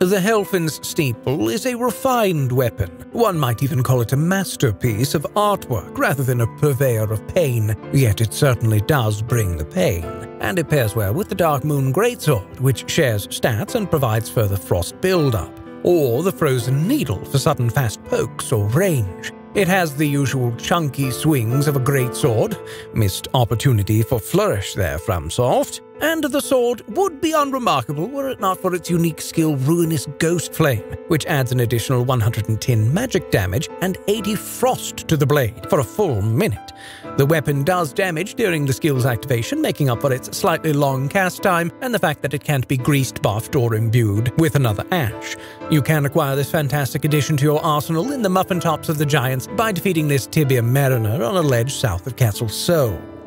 The Helphen's Steeple is a refined weapon. One might even call it a masterpiece of artwork rather than a purveyor of pain, yet it certainly does bring the pain. And it pairs well with the Dark Moon Greatsword, which shares stats and provides further frost build-up, or the Frozen Needle for sudden fast pokes or range. It has the usual chunky swings of a great sword, missed opportunity for flourish there FromSoft, and the sword would be unremarkable were it not for its unique skill Ruinous Ghost Flame, which adds an additional 110 magic damage and 80 frost to the blade for a full minute. The weapon does damage during the skill's activation, making up for its slightly long cast time and the fact that it can't be greased, buffed, or imbued with another ash. You can acquire this fantastic addition to your arsenal in the muffin tops of the giants by defeating this Tibia Mariner on a ledge south of Castle Sol.